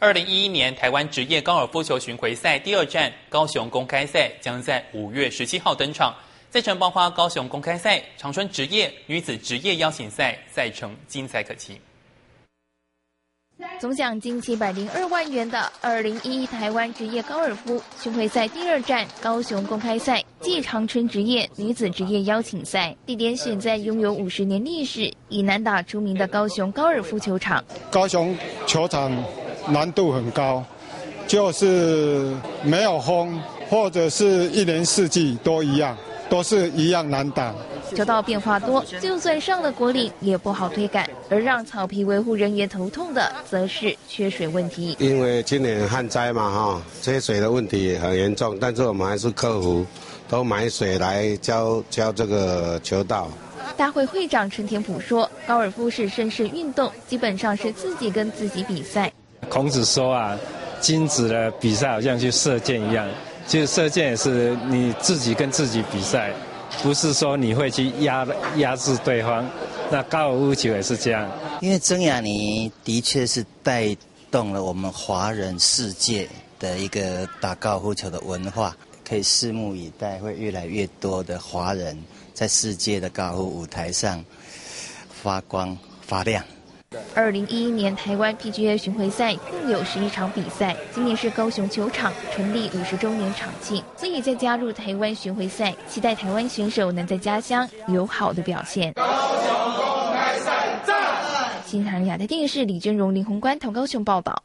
二零一一年台湾职业高尔夫球巡回赛第二站高雄公开赛将在五月十七号登场。赛程包括高雄公开赛、长春职业、女子职业邀请赛，赛程精彩可期。总奖金七百零二万元的二零一一台湾职业高尔夫巡回赛第二站高雄公开赛暨长春职业女子职业邀请赛，地点选在拥有五十年历史、以南打出名的高雄高尔夫球场。高雄球场。难度很高，就是没有风，或者是一年四季都一样，都是一样难打。球道变化多，就算上了果岭也不好推杆。而让草皮维护人员头痛的，则是缺水问题。因为今年旱灾嘛，哈，缺水的问题很严重，但是我们还是克服，都买水来浇浇这个球道。大会会长陈田普说：“高尔夫是绅士运动，基本上是自己跟自己比赛。”孔子说啊，君子的比赛好像去射箭一样，其实射箭也是你自己跟自己比赛，不是说你会去压压制对方。那高尔夫球也是这样。因为曾雅妮的确是带动了我们华人世界的一个打高尔夫球的文化，可以拭目以待，会越来越多的华人在世界的高尔夫舞台上发光发亮。二零一一年台湾 PGA 巡回赛共有十一场比赛，今年是高雄球场成立五十周年场庆，所以再加入台湾巡回赛，期待台湾选手能在家乡有好的表现。高雄公开赛，新唐亚的电视李娟荣、林宏官同高雄报道。